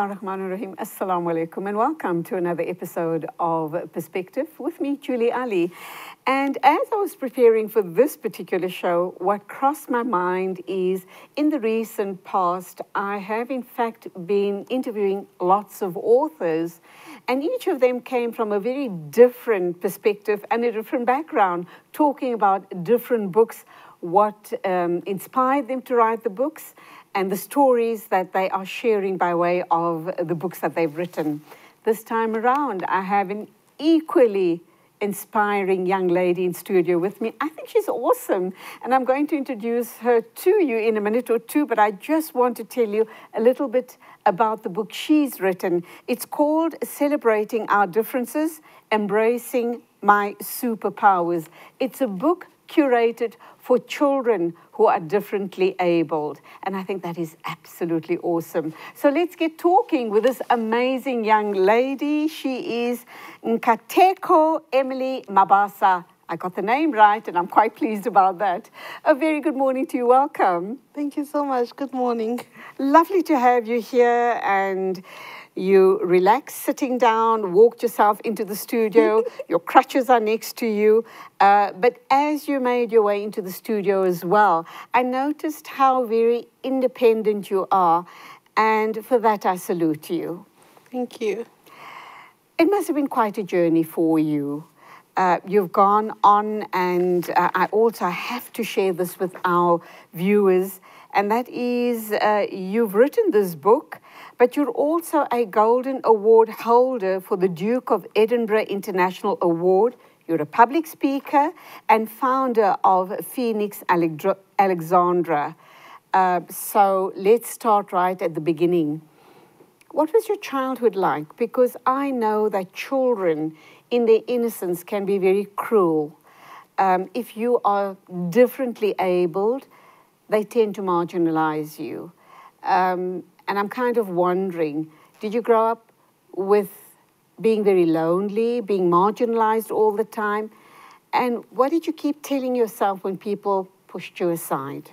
Bismillah ar-Rahman ar-Rahim. Assalamu alaikum and welcome to another episode of Perspective with me, Julie Ali. And as I was preparing for this particular show, what crossed my mind is in the recent past, I have in fact been interviewing lots of authors, and each of them came from a very different perspective and a different background, talking about different books, what um, inspired them to write the books and the stories that they are sharing by way of the books that they've written. This time around, I have an equally inspiring young lady in studio with me. I think she's awesome, and I'm going to introduce her to you in a minute or two, but I just want to tell you a little bit about the book she's written. It's called Celebrating Our Differences, Embracing My Superpowers. It's a book curated for children who are differently abled. And I think that is absolutely awesome. So let's get talking with this amazing young lady. She is Nkateko Emily Mabaso. I got the name right, and I'm quite pleased about that. A very good morning to you. Welcome. Thank you so much. Good morning. Lovely to have you here, and you relax sitting down, walked yourself into the studio, your crutches are next to you. Uh, but as you made your way into the studio as well, I noticed how very independent you are, and for that I salute you. Thank you. It must have been quite a journey for you. Uh, you've gone on, and uh, I also have to share this with our viewers, and that is uh, you've written this book but you're also a Golden Award holder for the Duke of Edinburgh International Award. You're a public speaker and founder of Phoenix Alexandra. Uh, so let's start right at the beginning. What was your childhood like? Because I know that children, in their innocence, can be very cruel. Um, if you are differently abled, they tend to marginalize you. Um, and I'm kind of wondering did you grow up with being very lonely, being marginalized all the time? And what did you keep telling yourself when people pushed you aside?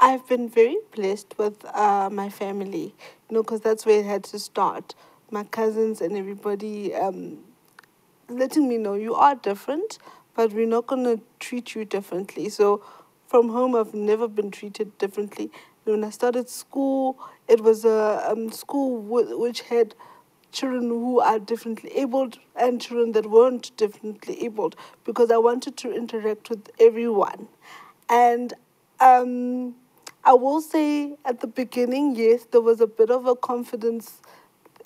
I've been very blessed with uh, my family, you know, because that's where it had to start. My cousins and everybody um, letting me know you are different, but we're not going to treat you differently. So from home, I've never been treated differently when I started school, it was a um, school which had children who are differently abled and children that weren't differently abled because I wanted to interact with everyone. And um, I will say at the beginning, yes, there was a bit of a confidence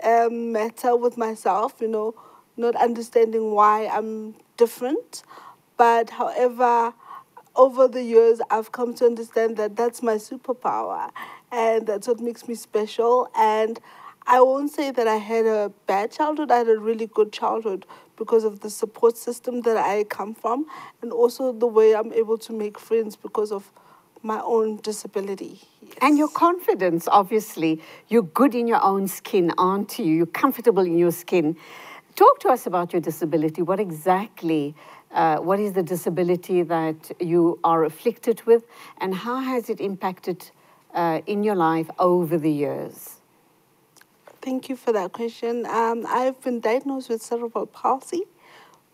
um, matter with myself, you know, not understanding why I'm different. But however, over the years, I've come to understand that that's my superpower and that's what makes me special. And I won't say that I had a bad childhood, I had a really good childhood because of the support system that I come from and also the way I'm able to make friends because of my own disability. Yes. And your confidence, obviously. You're good in your own skin, aren't you? You're comfortable in your skin. Talk to us about your disability. What exactly uh, what is the disability that you are afflicted with, and how has it impacted uh, in your life over the years? Thank you for that question. Um, I've been diagnosed with cerebral palsy,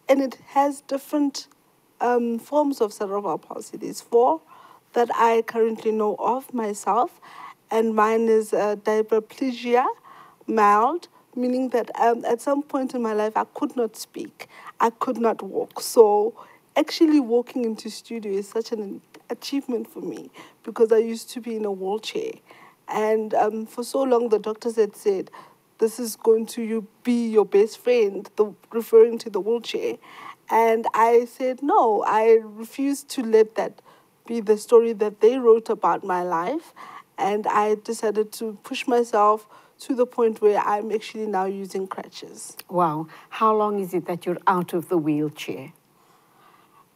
and it has different um, forms of cerebral palsy. There's four that I currently know of myself, and mine is uh, diplegia mild, meaning that um, at some point in my life I could not speak, I could not walk. So actually walking into studio is such an achievement for me because I used to be in a wheelchair. And um, for so long, the doctors had said, this is going to be your best friend, the, referring to the wheelchair. And I said, no, I refuse to let that be the story that they wrote about my life. And I decided to push myself to the point where I'm actually now using crutches. Wow. How long is it that you're out of the wheelchair?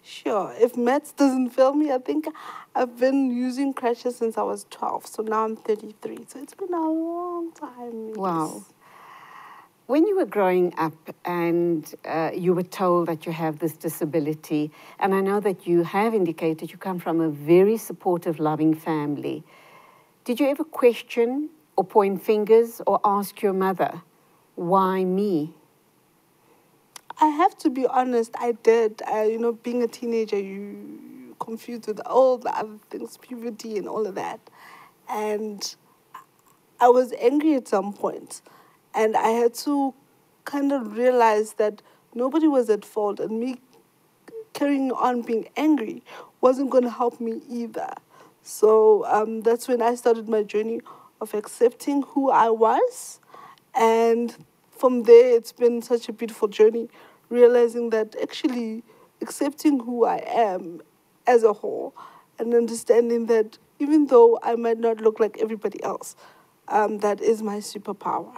Sure. If maths doesn't fail me, I think I've been using crutches since I was 12. So now I'm 33. So it's been a long time. Wow. When you were growing up and uh, you were told that you have this disability, and I know that you have indicated you come from a very supportive, loving family, did you ever question or point fingers or ask your mother, why me? I have to be honest, I did. I, you know, being a teenager, you confused with all the other things, puberty and all of that. And I was angry at some point. And I had to kind of realize that nobody was at fault. And me carrying on being angry wasn't going to help me either. So um, that's when I started my journey of accepting who I was. And from there, it's been such a beautiful journey, realizing that actually accepting who I am as a whole and understanding that even though I might not look like everybody else, um, that is my superpower.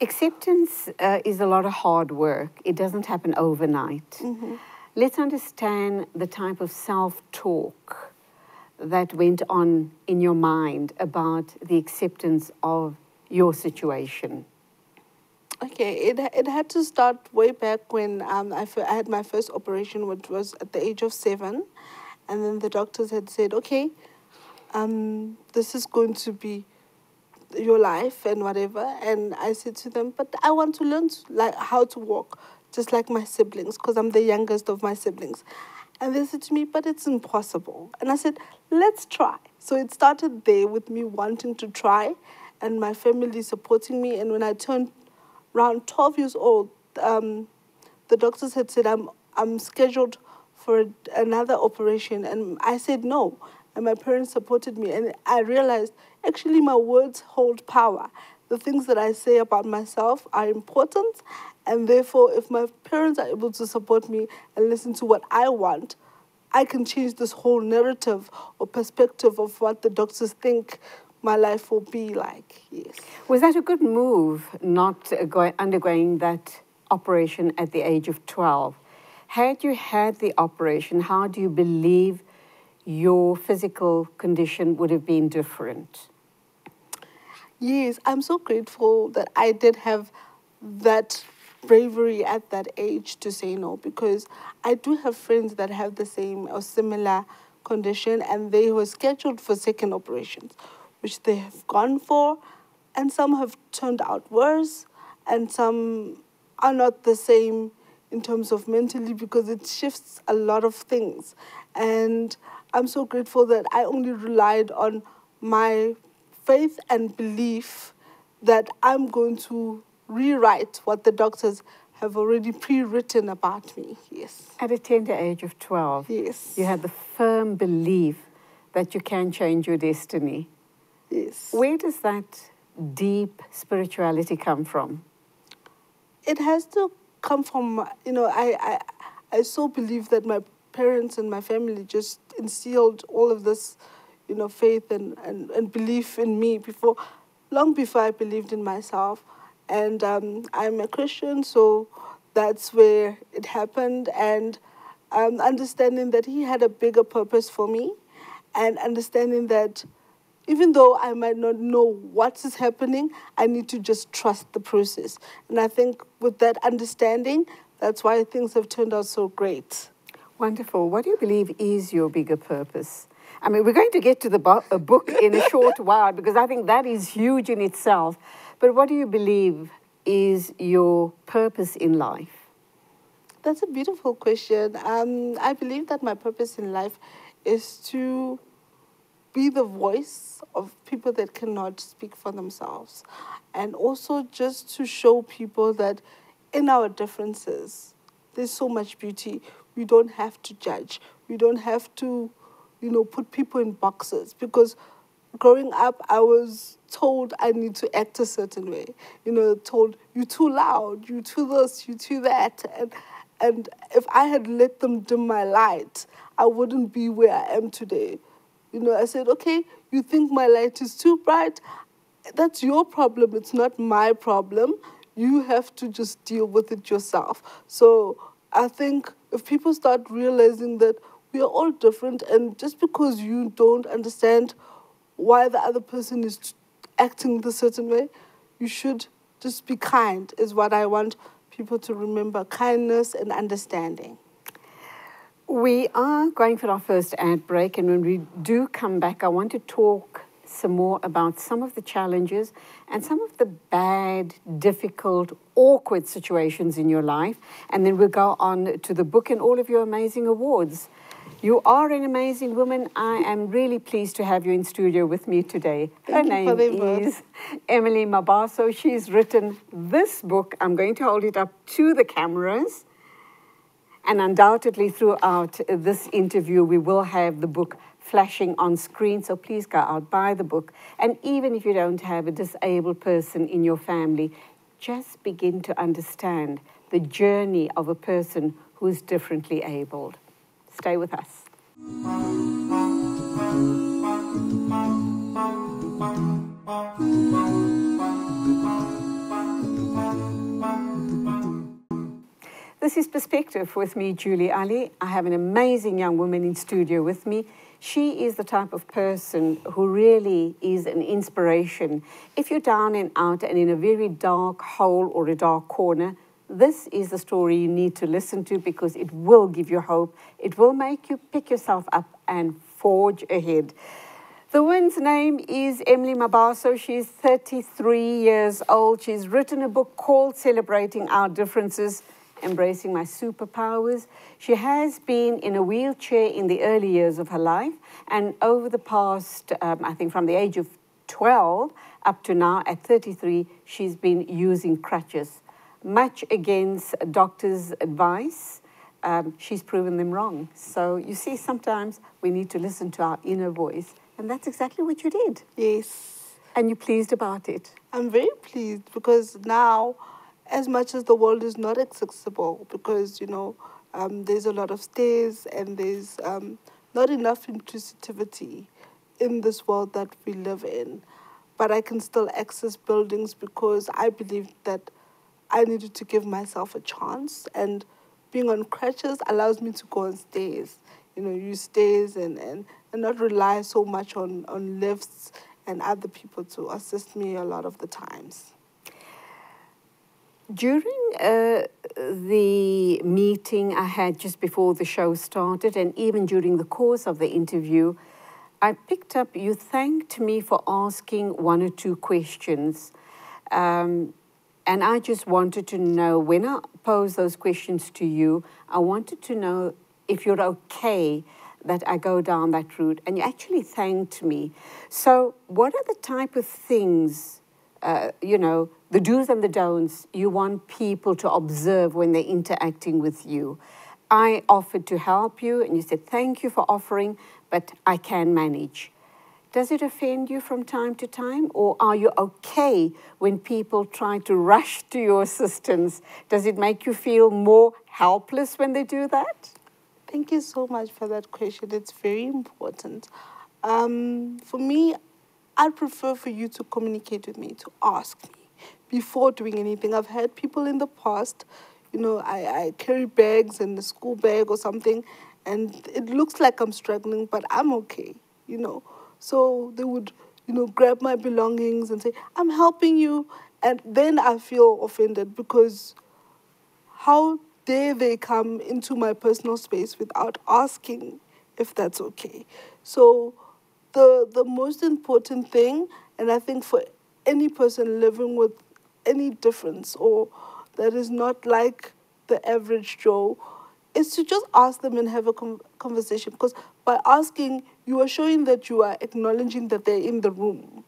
Acceptance uh, is a lot of hard work. It doesn't happen overnight. Mm-hmm. Let's understand the type of self talk that went on in your mind about the acceptance of your situation. Okay, it it had to start way back when um, I, had my first operation, which was at the age of seven, and then the doctors had said, okay, um, this is going to be your life and whatever. And I said to them, but I want to learn to, like how to walk, just like my siblings, because I'm the youngest of my siblings. And they said to me, but it's impossible. And I said, let's try. So it started there with me wanting to try, and my family supporting me. And when I turned around 12 years old, um, the doctors had said I'm I'm scheduled for another operation, and I said no. And my parents supported me, and I realized actually my words hold power. The things that I say about myself are important, and therefore, if my parents are able to support me and listen to what I want, I can change this whole narrative or perspective of what the doctors think my life will be like. Yes. Was that a good move not uh, go- undergoing that operation at the age of 12? Had you had the operation, how do you believe your physical condition would have been different? Yes, I'm so grateful that I did have that bravery at that age to say no because I do have friends that have the same or similar condition and they were scheduled for second operations, which they have gone for, and some have turned out worse, and some are not the same in terms of mentally because it shifts a lot of things. And I'm so grateful that I only relied on my faith and belief that I'm going to rewrite what the doctors have already pre-written about me. Yes. At a tender age of 12, Yes. you had the firm belief that you can change your destiny. Yes. Where does that deep spirituality come from? it has to come from you know I, I i so believe that my parents and my family just instilled all of this you know faith and, and, and belief in me before long before i believed in myself and um, i'm a christian so that's where it happened and um, understanding that he had a bigger purpose for me and understanding that even though I might not know what is happening, I need to just trust the process. And I think with that understanding, that's why things have turned out so great. Wonderful. What do you believe is your bigger purpose? I mean, we're going to get to the uh, book in a short while because I think that is huge in itself. But what do you believe is your purpose in life? That's a beautiful question. Um, I believe that my purpose in life is to be the voice of people that cannot speak for themselves. And also just to show people that in our differences, there's so much beauty. We don't have to judge. We don't have to, you know, put people in boxes because growing up, I was told I need to act a certain way. You know, told you too loud, you too this, you too that, and and if I had let them dim my light, I wouldn't be where I am today. You know, I said, okay, you think my light is too bright? That's your problem. It's not my problem. You have to just deal with it yourself. So I think if people start realizing that we are all different, and just because you don't understand why the other person is acting the certain way, you should just be kind, is what I want people to remember kindness and understanding. We are going for our first ad break, and when we do come back, I want to talk some more about some of the challenges and some of the bad, difficult, awkward situations in your life. And then we'll go on to the book and all of your amazing awards. You are an amazing woman. I am really pleased to have you in studio with me today. Thank Her for name word. is Emily Mabaso. She's written this book. I'm going to hold it up to the cameras. And undoubtedly, throughout this interview, we will have the book flashing on screen. So please go out, buy the book. And even if you don't have a disabled person in your family, just begin to understand the journey of a person who is differently abled. Stay with us. This is Perspective with me, Julie Ali. I have an amazing young woman in studio with me. She is the type of person who really is an inspiration. If you're down and out and in a very dark hole or a dark corner, this is the story you need to listen to because it will give you hope. It will make you pick yourself up and forge ahead. The woman's name is Emily Mabaso. She's 33 years old. She's written a book called Celebrating Our Differences Embracing My Superpowers. She has been in a wheelchair in the early years of her life, and over the past, um, I think from the age of 12 up to now at 33, she's been using crutches. Much against doctors' advice, um, she's proven them wrong. So you see, sometimes we need to listen to our inner voice, and that's exactly what you did. Yes. And you're pleased about it. I'm very pleased because now, as much as the world is not accessible, because you know, um, there's a lot of stairs and there's um, not enough inclusivity in this world that we live in, but I can still access buildings because I believe that I needed to give myself a chance, and being on crutches allows me to go on stairs. You know, use stairs and, and, and not rely so much on, on lifts and other people to assist me a lot of the times. During uh, the meeting I had just before the show started, and even during the course of the interview, I picked up, you thanked me for asking one or two questions. Um, and I just wanted to know when I pose those questions to you, I wanted to know if you're okay that I go down that route. And you actually thanked me. So, what are the type of things, uh, you know, the do's and the don'ts you want people to observe when they're interacting with you? I offered to help you, and you said, Thank you for offering, but I can manage. Does it offend you from time to time, or are you okay when people try to rush to your assistance? Does it make you feel more helpless when they do that? Thank you so much for that question. It's very important. Um, for me, I'd prefer for you to communicate with me, to ask me before doing anything. I've had people in the past, you know, I, I carry bags and a school bag or something, and it looks like I'm struggling, but I'm okay, you know. So they would, you know, grab my belongings and say, I'm helping you. And then I feel offended because how dare they come into my personal space without asking if that's okay? So the the most important thing, and I think for any person living with any difference or that is not like the average Joe, is to just ask them and have a con- conversation. Because by asking, you are showing that you are acknowledging that they're in the room.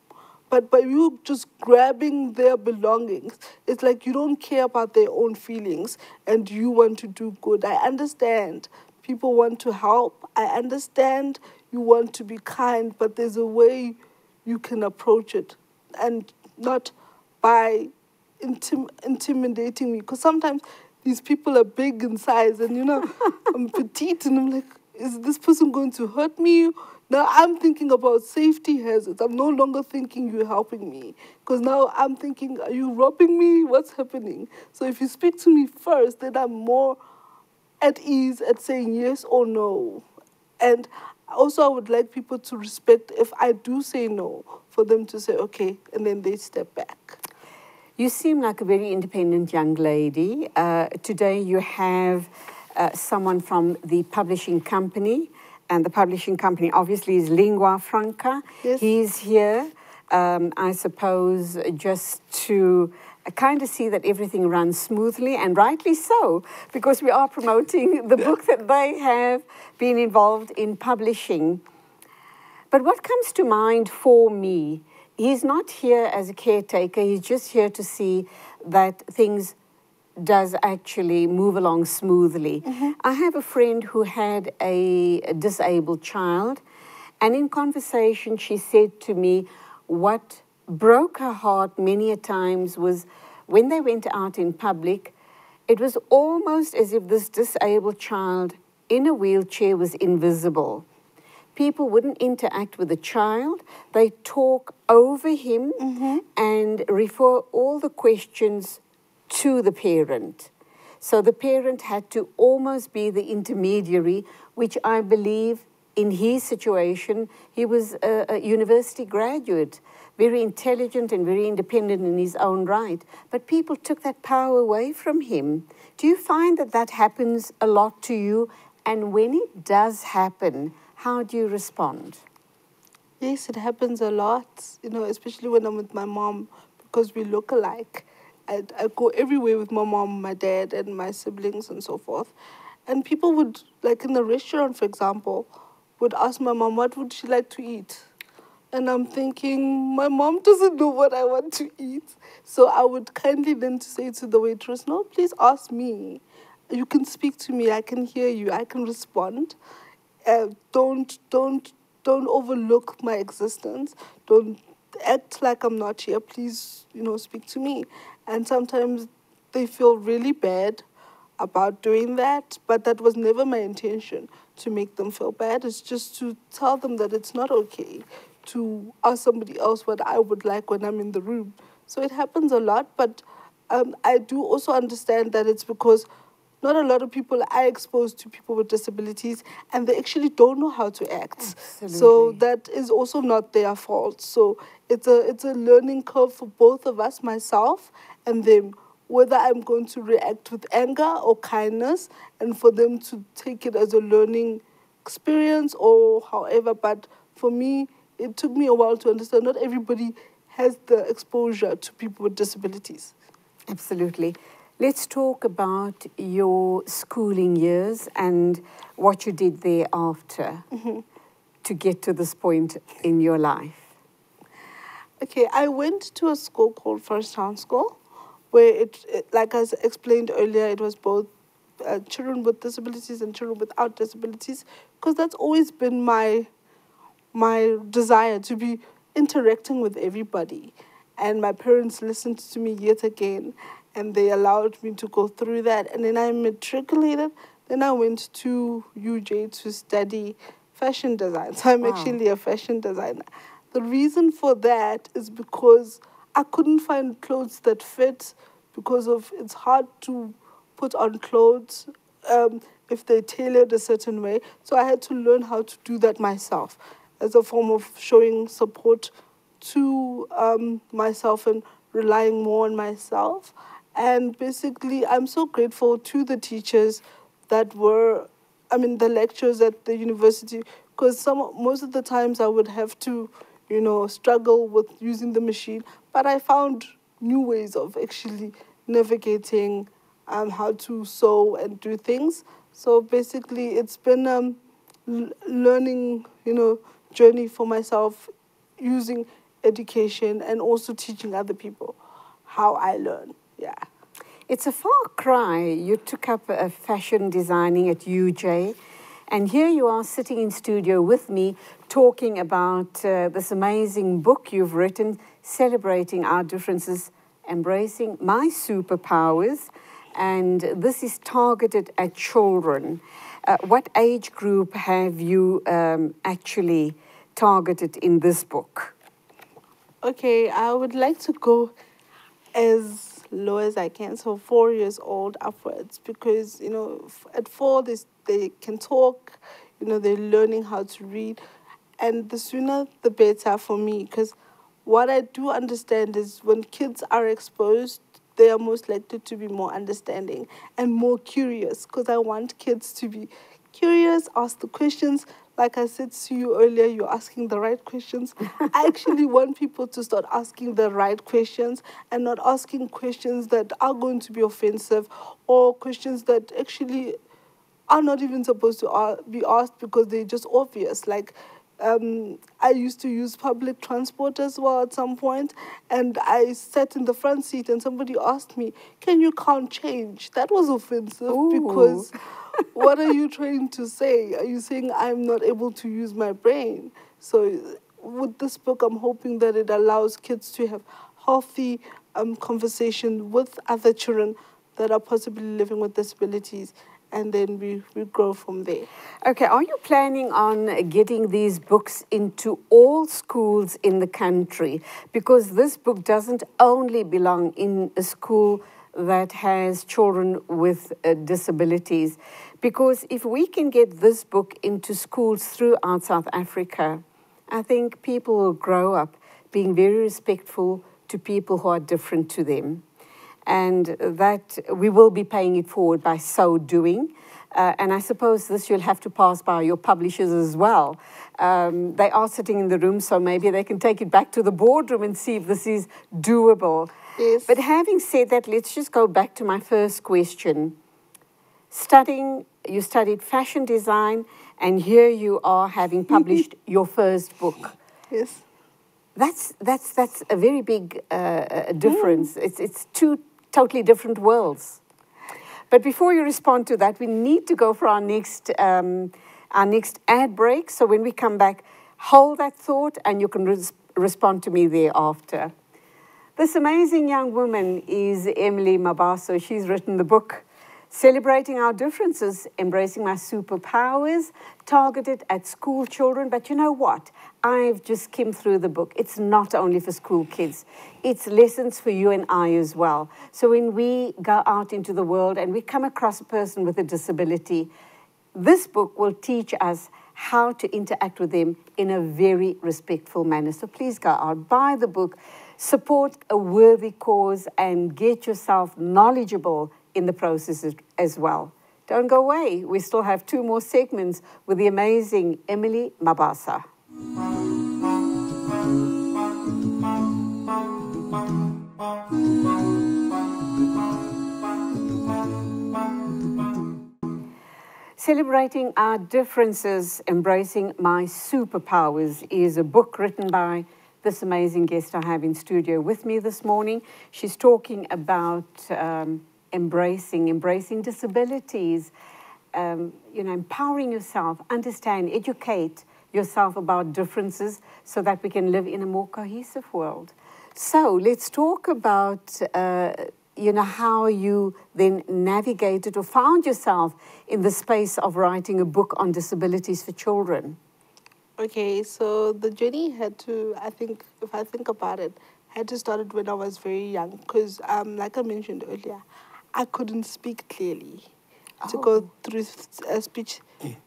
But by you just grabbing their belongings, it's like you don't care about their own feelings and you want to do good. I understand people want to help. I understand you want to be kind, but there's a way you can approach it and not by intim- intimidating me. Because sometimes these people are big in size and you know, I'm petite and I'm like, is this person going to hurt me? Now I'm thinking about safety hazards. I'm no longer thinking you're helping me. Because now I'm thinking, are you robbing me? What's happening? So if you speak to me first, then I'm more at ease at saying yes or no. And also, I would like people to respect if I do say no, for them to say okay, and then they step back. You seem like a very independent young lady. Uh, today, you have uh, someone from the publishing company and the publishing company obviously is Lingua Franca. Yes. He's here, um, I suppose, just to kind of see that everything runs smoothly, and rightly so, because we are promoting the book that they have been involved in publishing. But what comes to mind for me, he's not here as a caretaker, he's just here to see that things does actually move along smoothly. Mm-hmm. I have a friend who had a, a disabled child, and in conversation, she said to me, What broke her heart many a times was when they went out in public, it was almost as if this disabled child in a wheelchair was invisible. People wouldn't interact with the child, they talk over him mm-hmm. and refer all the questions to the parent. So the parent had to almost be the intermediary, which I believe in his situation, he was a, a university graduate, very intelligent and very independent in his own right. But people took that power away from him. Do you find that that happens a lot to you? And when it does happen, how do you respond? Yes, it happens a lot, you know, especially when I'm with my mom because we look alike. I, I go everywhere with my mom, my dad, and my siblings and so forth. And people would, like in the restaurant, for example, would ask my mom, what would she like to eat? And I'm thinking, my mom doesn't know what I want to eat. So I would kindly then to say to the waitress, no, please ask me. You can speak to me. I can hear you. I can respond. Uh, don't, don't, don't overlook my existence. Don't act like I'm not here. Please, you know, speak to me. And sometimes they feel really bad about doing that, but that was never my intention to make them feel bad. It's just to tell them that it's not okay to ask somebody else what I would like when I'm in the room. So it happens a lot, but um, I do also understand that it's because not a lot of people are exposed to people with disabilities and they actually don't know how to act. So that is also not their fault. So it's a it's a learning curve for both of us, myself and them, whether I'm going to react with anger or kindness and for them to take it as a learning experience or however. But for me, it took me a while to understand not everybody has the exposure to people with disabilities. Absolutely. Let's talk about your schooling years and what you did thereafter to get to this point in your life. Okay, I went to a school called First Town School, where it, it like I explained earlier, it was both uh, children with disabilities and children without disabilities, because that's always been my my desire to be interacting with everybody. And my parents listened to me yet again, and they allowed me to go through that. And then I matriculated. Then I went to UJ to study fashion design. So I'm Wow. actually a fashion designer. The reason for that is because I couldn't find clothes that fit because of it's hard to put on clothes um, if they're tailored a certain way. So I had to learn how to do that myself as a form of showing support to um, myself and relying more on myself. And basically, I'm so grateful to the teachers that were, I mean, the lecturers at the university, because some most of the times I would have to, you know, struggle with using the machine. But I found new ways of actually navigating um, how to sew and do things. So basically, it's been um, learning, you know, journey for myself using education and also teaching other people how I learn. Yeah. It's a far cry. You took up uh, fashion designing at UJ, and here you are sitting in studio with me talking about uh, this amazing book you've written, celebrating our differences, embracing my superpowers. And this is targeted at children. Uh, what age group have you um, actually targeted in this book? Okay, I would like to go as low as I can, so four years old upwards, because you know at four they they can talk, you know they're learning how to read, and the sooner the better for me. Because what I do understand is when kids are exposed, they are most likely to be more understanding and more curious. Because I want kids to be curious, ask the questions, like I said to you earlier, you're asking the right questions. I actually want people to start asking the right questions and not asking questions that are going to be offensive or questions that actually are not even supposed to be asked because they're just obvious. Like, um, I used to use public transport as well at some point, and I sat in the front seat, and somebody asked me, "Can you count change?" That was offensive Ooh. because what are you trying to say? Are you saying I'm not able to use my brain? So, with this book, I'm hoping that it allows kids to have healthy um, conversation with other children that are possibly living with disabilities and then we, we grow from there. Okay, are you planning on getting these books into all schools in the country? Because this book doesn't only belong in a school that has children with uh, disabilities. Because if we can get this book into schools throughout South Africa, I think people will grow up being very respectful to people who are different to them and that we will be paying it forward by so doing. Uh, and I suppose this you'll have to pass by your publishers as well. Um, they are sitting in the room, so maybe they can take it back to the boardroom and see if this is doable. Yes. But having said that, let's just go back to my first question. Studying, you studied fashion design, and here you are having published your first book. Yes. That's that's that's a very big uh, uh difference. Mm. It's it's two totally different worlds. But before you respond to that, we need to go for our next, um, our next ad break. So when we come back, hold that thought and you can res respond to me thereafter. This amazing young woman is Emily Mabaso. She's written the book Celebrating Our Differences, Embracing My Superpowers, targeted at school children. But you know what? I've just skimmed through the book. It's not only for school kids, it's lessons for you and I as well. So when we go out into the world and we come across a person with a disability, this book will teach us how to interact with them in a very respectful manner. So please go out, buy the book, support a worthy cause, and get yourself knowledgeable in the process as well. Don't go away. We still have two more segments with the amazing Emily Mabaso. Celebrating Our Differences, Embracing My Superpowers is a book written by this amazing guest I have in studio with me this morning. She's talking about um, embracing, embracing disabilities, um, you know, empowering yourself, understand, educate yourself about differences so that we can live in a more cohesive world. So let's talk about, uh, you know, how you then navigated or found yourself in the space of writing a book on disabilities for children. Okay, so the journey had to, I think, if I think about it, had to start when I was very young because, um, like I mentioned earlier, I couldn't speak clearly oh. to go oh. through uh, speech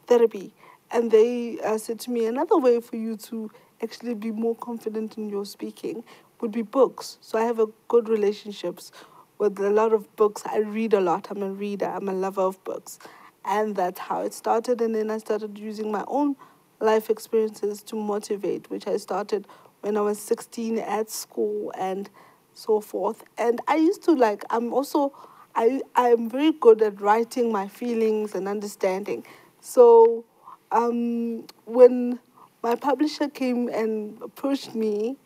therapy. And they uh, said to me, another way for you to actually be more confident in your speaking would be books. So I have a good relationships with a lot of books. I read a lot. I'm a reader. I'm a lover of books. And that's how it started. And then I started using my own life experiences to motivate, which I started when I was 16 at school and so forth. And I used to like, I'm also I, I'm very good at writing my feelings and understanding. So um, when my publisher came and approached me,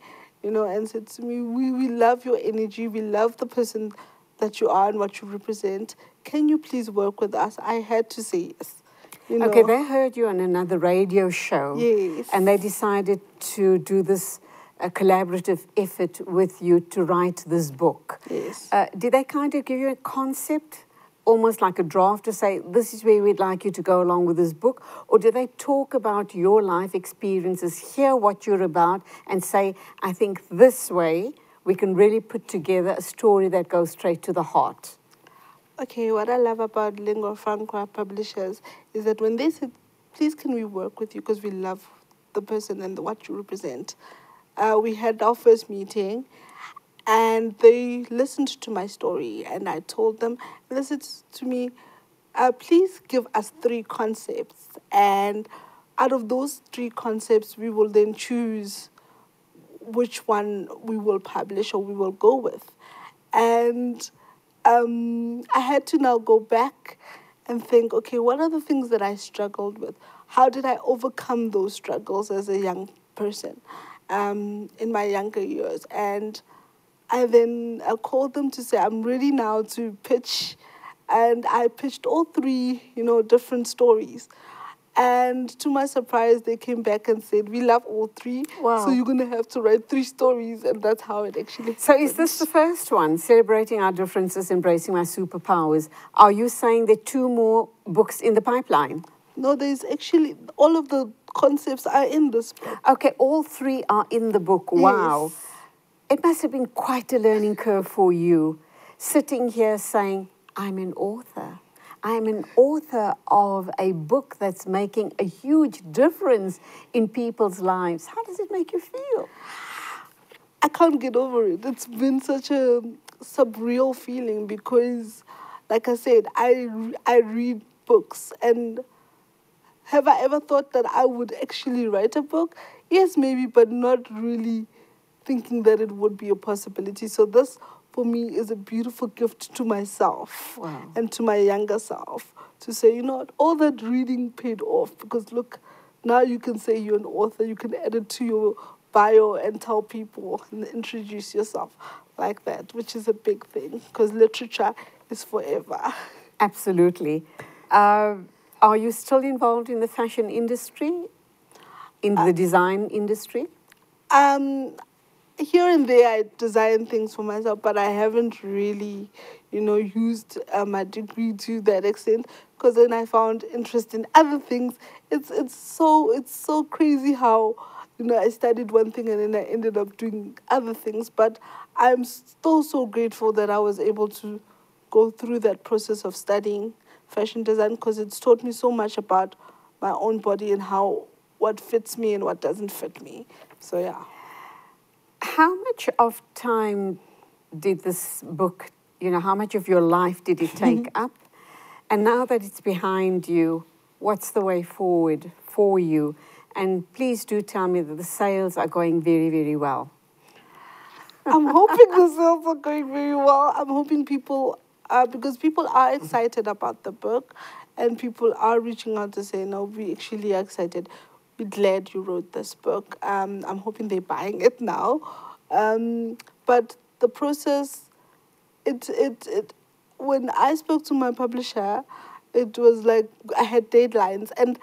you know, and said to me, we, we love your energy, we love the person that you are and what you represent. Can you please work with us? I had to say yes. You know? Okay, they heard you on another radio show. Yes. And they decided to do this a collaborative effort with you to write this book. Yes. Uh, did they kind of give you a concept, almost like a draft, to say this is where we'd like you to go along with this book, or did they talk about your life experiences, hear what you're about, and say, I think this way we can really put together a story that goes straight to the heart? Okay, what I love about Lingua Franca publishers is that when they said, please can we work with you because we love the person and what you represent, uh, we had our first meeting and they listened to my story and I told them, listen to me, uh, please give us three concepts and out of those three concepts, we will then choose which one we will publish or we will go with. And um, I had to now go back and think okay, what are the things that I struggled with? How did I overcome those struggles as a young person um, in my younger years? And I then I called them to say, I'm ready now to pitch. And I pitched all three, you know, different stories. And to my surprise, they came back and said, We love all three. Wow. So you're going to have to write three stories. And that's how it actually So, is this the first one, Celebrating Our Differences, Embracing My Superpowers? Are you saying there are two more books in the pipeline? No, there's actually all of the concepts are in this book. Okay, all three are in the book. Wow. Yes. It must have been quite a learning curve for you, sitting here saying, I'm an author. I'm an author of a book that's making a huge difference in people's lives. How does it make you feel? I can't get over it. It's been such a surreal feeling because, like I said, I, I read books and have I ever thought that I would actually write a book? Yes, maybe, but not really thinking that it would be a possibility. So this for me is a beautiful gift to myself Wow. and to my younger self to say, you know what, all that reading paid off because look, now you can say you're an author, you can add it to your bio and tell people and introduce yourself like that, which is a big thing because literature is forever. Absolutely. Uh, are you still involved in the fashion industry, in the design industry? Um, here and there, I design things for myself, but I haven't really, you know, used uh, my degree to that extent. Because then I found interest in other things. It's it's so it's so crazy how, you know, I studied one thing and then I ended up doing other things. But I'm still so grateful that I was able to go through that process of studying fashion design because it's taught me so much about my own body and how what fits me and what doesn't fit me. So yeah. How much of time did this book, you know, how much of your life did it take up? And now that it's behind you, what's the way forward for you? And please do tell me that the sales are going very, very well. I'm hoping the sales are going very well. I'm hoping people, uh, because people are excited about the book and people are reaching out to say, no, we actually are excited. We're glad you wrote this book. Um, I'm hoping they're buying it now. Um, but the process, it, it, it, when I spoke to my publisher, it was like I had deadlines. And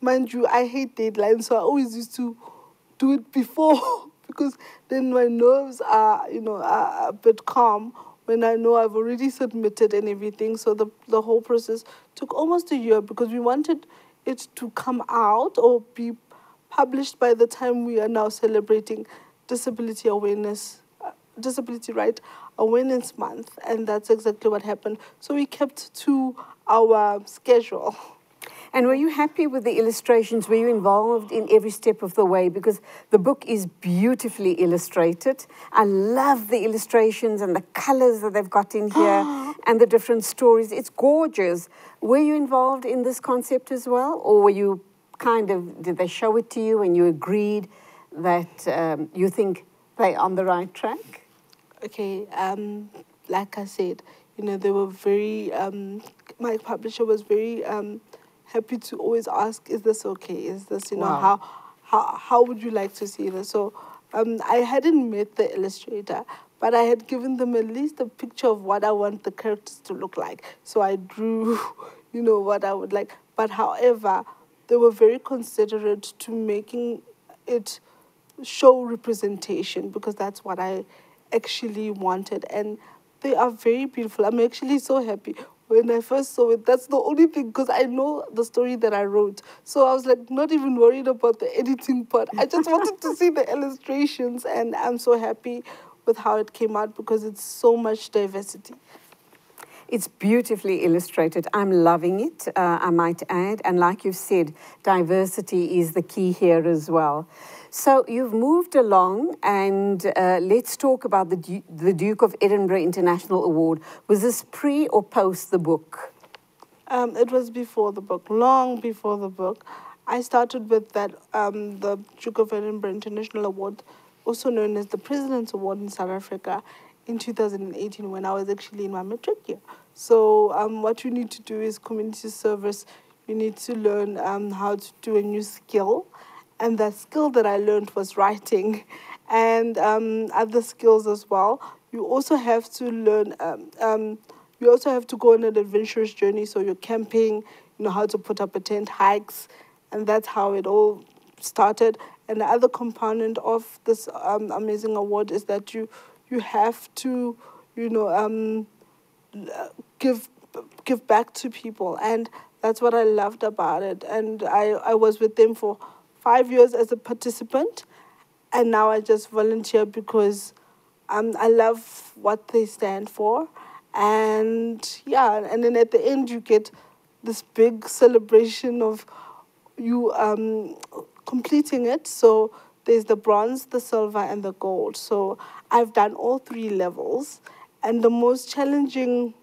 mind you, I hate deadlines, so I always used to do it before because then my nerves are, you know, are a bit calm when I know I've already submitted and everything. So the, the whole process took almost a year because we wanted it to come out or be published by the time we are now celebrating Disability Awareness, uh, Disability Right Awareness Month. And that's exactly what happened. So we kept to our schedule. And were you happy with the illustrations? Were you involved in every step of the way? Because the book is beautifully illustrated. I love the illustrations and the colors that they've got in here and the different stories. It's gorgeous. Were you involved in this concept as well? Or were you kind of, did they show it to you and you agreed that um, you think they're on the right track? Okay, um, like I said, you know, they were very, um, my publisher was very um, happy to always ask, is this okay? Is this, you know, Wow. how, how, how would you like to see this? So um, I hadn't met the illustrator, but I had given them at least a picture of what I want the characters to look like. So I drew, you know, what I would like. But however, they were very considerate to making it show representation because that's what I actually wanted. And they are very beautiful. I'm actually so happy. When I first saw it, that's the only thing because I know the story that I wrote. So I was like not even worried about the editing part. I just wanted to see the illustrations, and I'm so happy with how it came out because it's so much diversity. It's beautifully illustrated. I'm loving it, uh, I might add. And like you've said, diversity is the key here as well. So you've moved along, and uh, let's talk about the, Du- the Duke of Edinburgh International Award. Was this pre or post the book? Um, it was before the book, long before the book. I started with that um, the Duke of Edinburgh International Award, also known as the President's Award in South Africa, in 2018 when I was actually in my matric year. So um, what you need to do is community service. You need to learn um, how to do a new skill, and that skill that I learned was writing, and um, other skills as well. You also have to learn. Um, um, you also have to go on an adventurous journey. So you're camping. You know how to put up a tent, hikes, and that's how it all started. And the other component of this um, amazing award is that you you have to, you know, um, give give back to people, and that's what I loved about it. And I I was with them for five years as a participant, and now I just volunteer because um, I love what they stand for, and yeah, and then at the end you get this big celebration of you um, completing it. So there's the bronze, the silver, and the gold. So I've done all three levels, and the most challenging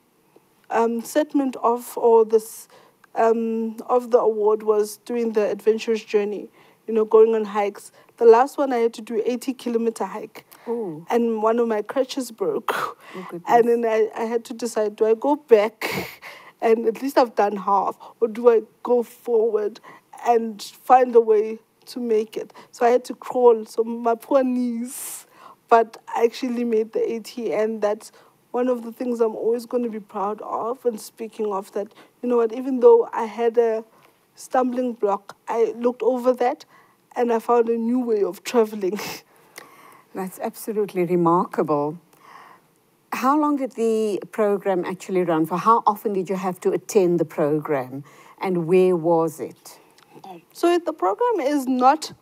um, segment of all this um, of the award was doing the adventurous journey. You know, going on hikes. The last one I had to do 80 kilometer hike. Ooh. And one of my crutches broke. Oh, and then I, I had to decide do I go back and at least I've done half, or do I go forward and find a way to make it? So I had to crawl, so my poor knees. But I actually made the 80, and that's one of the things I'm always going to be proud of. And speaking of that, you know what, even though I had a stumbling block, I looked over that and I found a new way of traveling. That's absolutely remarkable. How long did the program actually run for? How often did you have to attend the program? And where was it? Um, so the program is not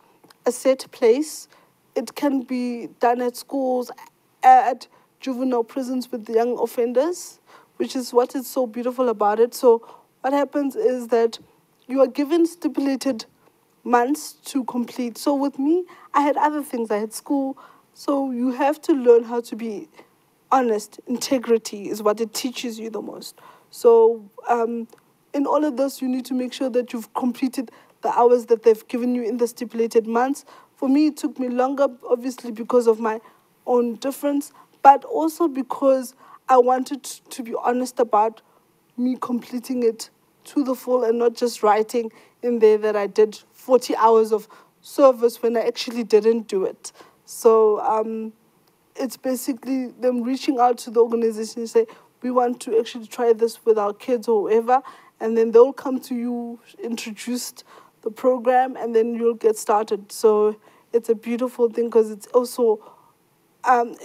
a set place. It can be done at schools, at juvenile prisons with the young offenders, which is what is so beautiful about it. So what happens is that you are given stipulated months to complete. So with me, I had other things. I had school. So you have to learn how to be honest. Integrity is what it teaches you the most. So um, in all of this, you need to make sure that you've completed the hours that they've given you in the stipulated months. For me, it took me longer, obviously, because of my own difference, but also because I wanted to be honest about me completing it to the full and not just writing in there that I did 40 hours of service when I actually didn't do it. So um, it's basically them reaching out to the organization and say, we want to actually try this with our kids or whoever, and then they'll come to you, introduced the program, and then you'll get started. So it's a beautiful thing because it's also um,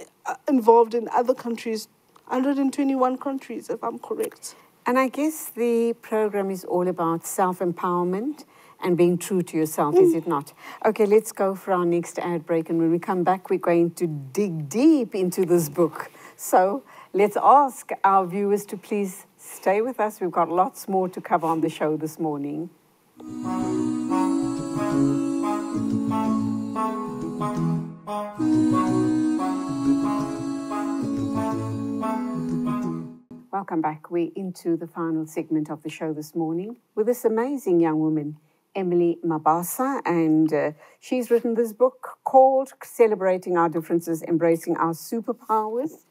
involved in other countries, 121 countries, if I'm correct. And I guess the program is all about self empowerment and being true to yourself, is it not? Okay, let's go for our next ad break. And when we come back, we're going to dig deep into this book. So let's ask our viewers to please stay with us. We've got lots more to cover on the show this morning. Welcome back. We're into the final segment of the show this morning with this amazing young woman, Emily Mabaso, and uh, she's written this book called Celebrating Our Differences, Embracing Our Superpowers.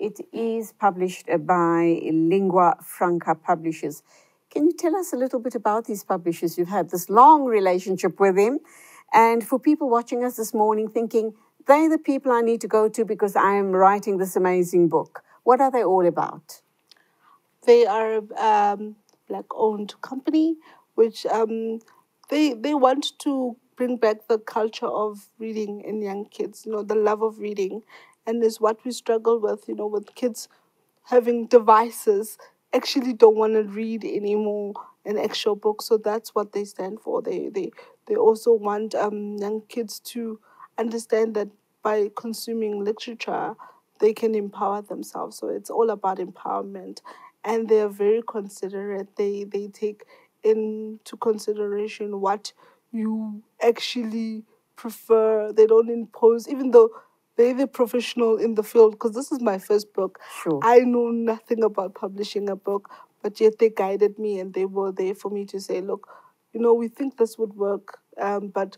It is published by Lingua Franca Publishers. Can you tell us a little bit about these publishers? You've had this long relationship with them. And for people watching us this morning thinking, they're the people I need to go to because I am writing this amazing book. What are they all about? They are um, black owned company, which um, they, they want to bring back the culture of reading in young kids, you know, the love of reading. And is what we struggle with, you know, with kids having devices actually don't want to read anymore an actual book. So that's what they stand for. They they they also want um, young kids to understand that by consuming literature, they can empower themselves. So it's all about empowerment, and they're very considerate. They they take into consideration what you actually prefer. They don't impose, even though they're the professional in the field because this is my first book. Sure. I know nothing about publishing a book, but yet they guided me and they were there for me to say, look, you know, we think this would work, um, but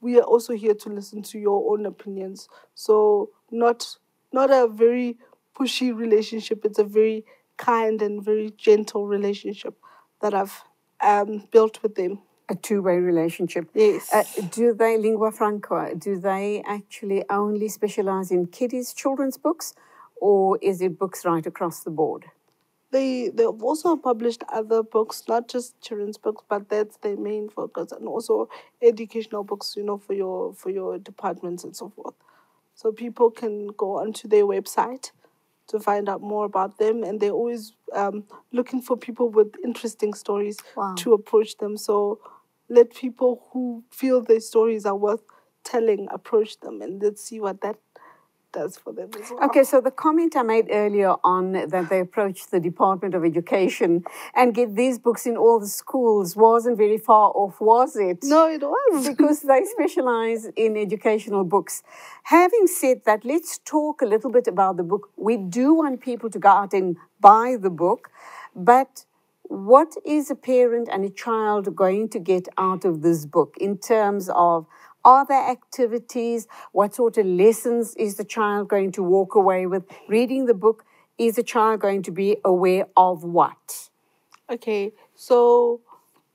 we are also here to listen to your own opinions. So not not a very pushy relationship. It's a very kind and very gentle relationship that I've um, built with them. A two-way relationship. Yes. Uh, do they lingua franca? Do they actually only specialize in kiddies' children's books, or is it books right across the board? They they've also published other books, not just children's books, but that's their main focus, and also educational books, you know, for your for your departments and so forth. So people can go onto their website to find out more about them, and they're always um, looking for people with interesting stories Wow. to approach them. So let people who feel their stories are worth telling approach them, and let's see what that does for them as well. Okay, so the comment I made earlier on that they approached the Department of Education and get these books in all the schools wasn't very far off, was it? No, it was because they specialize in educational books. Having said that, let's talk a little bit about the book. We do want people to go out and buy the book, but what is a parent and a child going to get out of this book in terms of are there activities? What sort of lessons is the child going to walk away with? Reading the book, is the child going to be aware of what? Okay, so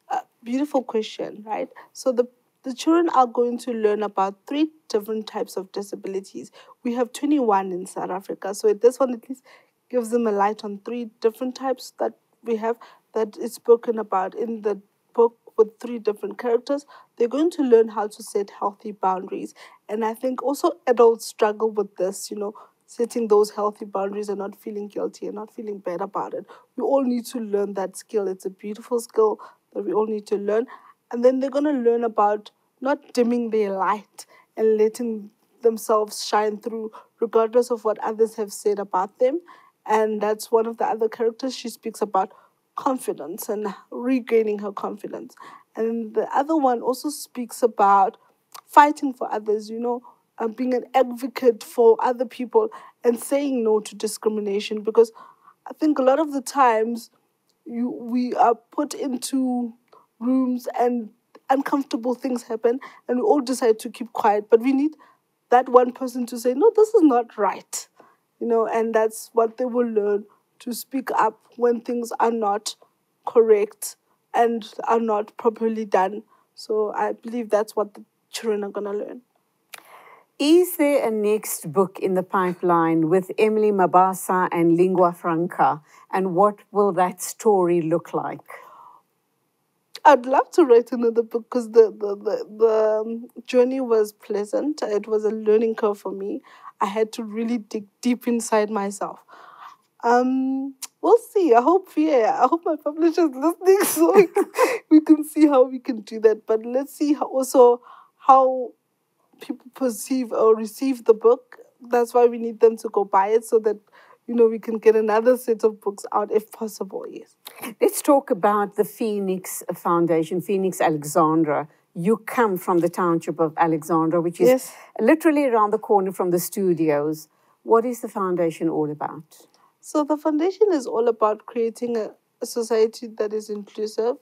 uh, beautiful question, right? So the the children are going to learn about three different types of disabilities. We have 21 in South Africa. So this one at least gives them a light on three different types that we have that is spoken about in the book with three different characters. They're going to learn how to set healthy boundaries. And I think also adults struggle with this, you know, setting those healthy boundaries and not feeling guilty and not feeling bad about it. We all need to learn that skill. It's a beautiful skill that we all need to learn. And then they're going to learn about not dimming their light and letting themselves shine through, regardless of what others have said about them. And that's one of the other characters. She speaks about confidence and regaining her confidence. And the other one also speaks about fighting for others, you know, uh, being an advocate for other people and saying no to discrimination. Because I think a lot of the times you we are put into rooms and uncomfortable things happen and we all decide to keep quiet. But we need that one person to say no this is not right you know and that's what they will learn to speak up when things are not correct and are not properly done so i believe that's what the children are going to learn Is there a next book in the pipeline with Emily Mabaso and Lingua Franca? And what will that story look like? I'd love to write another book because the, the, the, the um, journey was pleasant. It was a learning curve for me. I had to really dig deep inside myself. Um, we'll see. I hope, yeah, I hope my publisher's listening so we can, we can see how we can do that. But let's see how, also how people perceive or receive the book. That's why we need them to go buy it so that you know we can get another set of books out if possible. Yes. Let's talk about the Phoenix Foundation, Phoenix Alexandra. You come from the township of Alexandra, which is Yes. literally around the corner from the studios. What is the foundation all about? So the foundation is all about creating a, a society that is inclusive,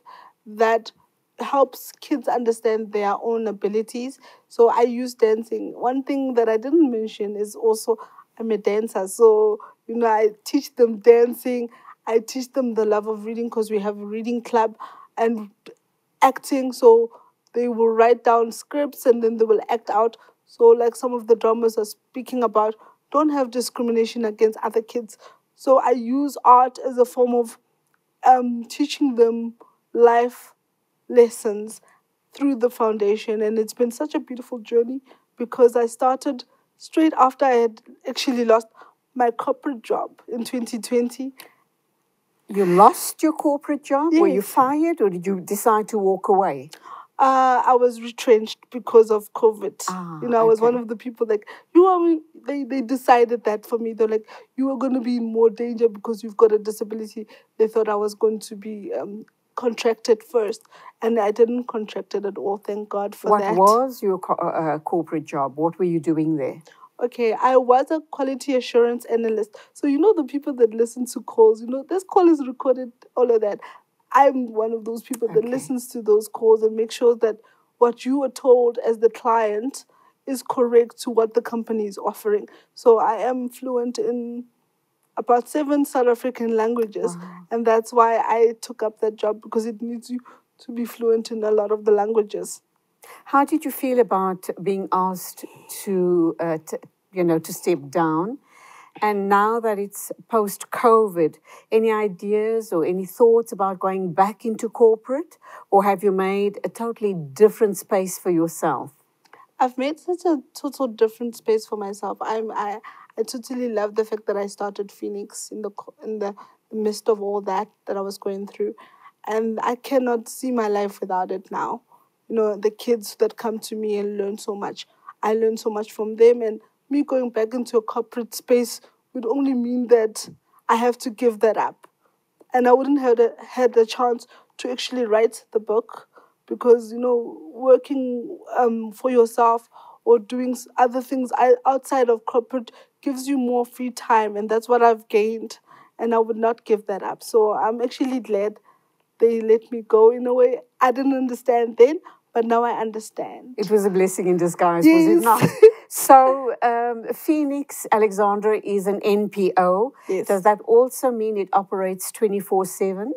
that helps kids understand their own abilities. So I use dancing. One thing that I didn't mention is also I'm a dancer. So, you know, I teach them dancing. I teach them the love of reading because we have a reading club and acting. So they will write down scripts and then they will act out. So, like some of the dramas are speaking about, don't have discrimination against other kids. So, I use art as a form of um, teaching them life lessons through the foundation. And it's been such a beautiful journey because I started straight after I had actually lost my corporate job in 2020. You lost your corporate job? Were you fired or did you decide to walk away? Uh, I was retrenched because of COVID. Ah, you know, I was one of the people like you are. They they decided that for me. They're like you are going to be in more danger because you've got a disability. They thought I was going to be um, contracted first, and I didn't contract it at all. Thank God for what that. was your co- uh, uh, corporate job? What were you doing there? Okay, I was a quality assurance analyst. So you know the people that listen to calls. You know this call is recorded. All of that. I'm one of those people that Okay. listens to those calls and make sure that what you are told as the client is correct to what the company is offering. So I am fluent in about seven South African languages, and that's why I took up that job because it needs you to be fluent in a lot of the languages. How did you feel about being asked to, uh, t you know, to step down? And now that it's post COVID, any ideas or any thoughts about going back into corporate? Or have you made a totally different space for yourself? I've made such a total different space for myself. I'm I I totally love the fact that I started Phoenix in the in the midst of all that that I was going through, and I cannot see my life without it now. You know, the kids that come to me and learn so much, I learn so much from them, and me going back into a corporate space would only mean that I have to give that up. And I wouldn't have the, had the chance to actually write the book because you know working um, for yourself or doing other things outside of corporate gives you more free time and that's what I've gained and I would not give that up. So I'm actually glad they let me go in a way I didn't understand then but now I understand. It was a blessing in disguise, was it not? So, um, Phoenix Alexandra is an NPO. Yes. Does that also mean it operates 24 7?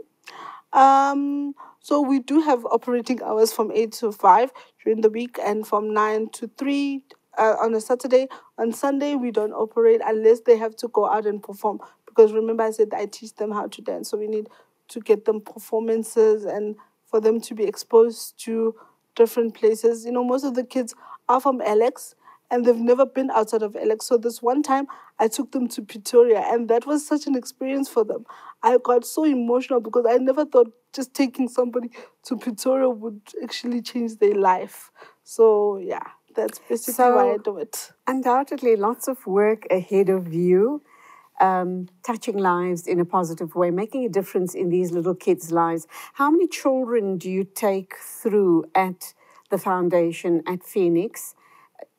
Um, so we do have operating hours from eight to five during the week, and from nine to three uh, on a Saturday. On Sunday, we don't operate unless they have to go out and perform. Because remember, I said I teach them how to dance, so we need to get them performances and for them to be exposed to different places. You know, most of the kids are from Alex and they've never been outside of Alex. So this one time I took them to Pretoria and that was such an experience for them. I got so emotional because I never thought just taking somebody to Pretoria would actually change their life. So yeah, that's basically why I do it. Undoubtedly, lots of work ahead of you, um, touching lives in a positive way, making a difference in these little kids' lives. How many children do you take through at the foundation at Phoenix?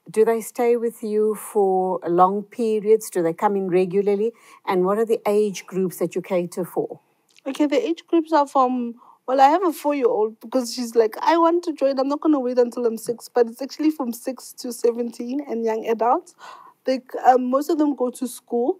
Do they stay with you for long periods? Do they come in regularly? And what are the age groups that you cater for? Okay, the age groups are from well, I have a four year old because she's like, I want to join. I'm not gonna wait until I'm six, but it's actually from six to seventeen and young adults. They um, most of them go to school,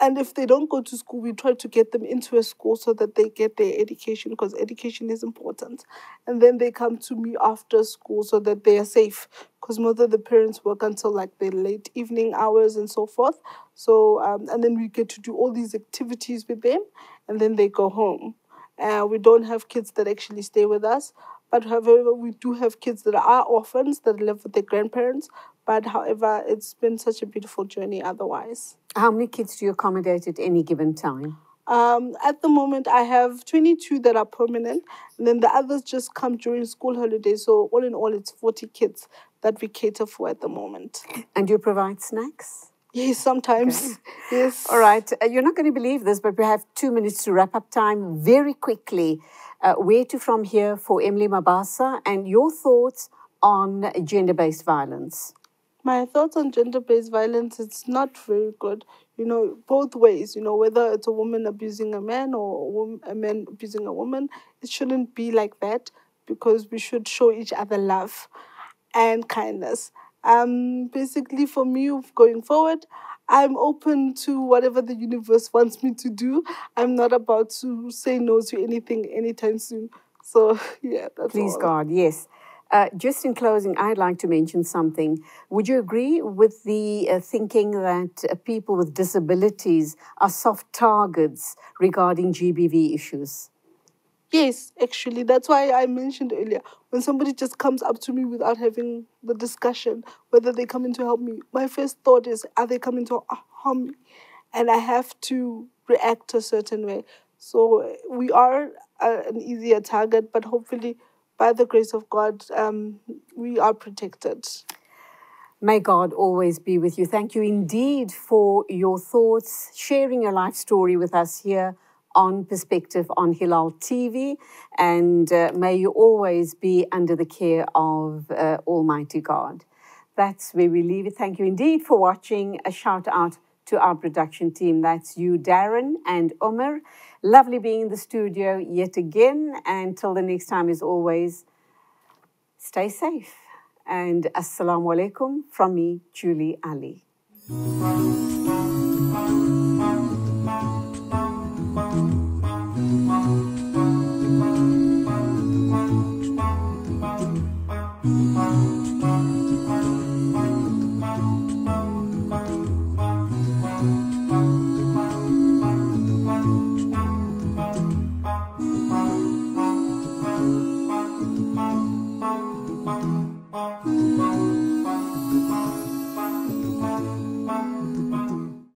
and if they don't go to school, we try to get them into a school so that they get their education because education is important. And then they come to me after school so that they are safe because most of the parents work until like the late evening hours and so forth. So um, and then we get to do all these activities with them, and then they go home. Uh, we don't have kids that actually stay with us, but however, we do have kids that are orphans that live with their grandparents. But however, it's been such a beautiful journey otherwise. How many kids do you accommodate at any given time? Um, at the moment, I have 22 that are permanent, and then the others just come during school holidays. So, all in all, it's 40 kids that we cater for at the moment. And you provide snacks? Yes, sometimes. Yes. All right. Uh, you're not going to believe this, but we have two minutes to wrap up time very quickly. Uh, where to from here for Emily Mabaso and your thoughts on gender based violence? My thoughts on gender based violence, it's not very good. You know, both ways, you know, whether it's a woman abusing a man or a, wom- a man abusing a woman, it shouldn't be like that because we should show each other love and kindness. Um, basically, for me, going forward, I'm open to whatever the universe wants me to do. I'm not about to say no to anything anytime soon. So, yeah, that's Please, all. God, yes. Uh, just in closing, I'd like to mention something. Would you agree with the uh, thinking that uh, people with disabilities are soft targets regarding GBV issues? Yes, actually, that's why I mentioned earlier when somebody just comes up to me without having the discussion whether they come in to help me, my first thought is, are they coming to harm me? And I have to react a certain way. So we are uh, an easier target, but hopefully, by the grace of God, um, we are protected. May God always be with you. Thank you indeed for your thoughts, sharing your life story with us here on Perspective on Hilaal TV. And uh, may you always be under the care of uh, Almighty God. That's where we leave it. Thank you indeed for watching. A shout out to our production team. That's you, Darren and Omer. Lovely being in the studio yet again. And till the next time, as always, stay safe. And Assalamu alaikum from me, Julie Ali.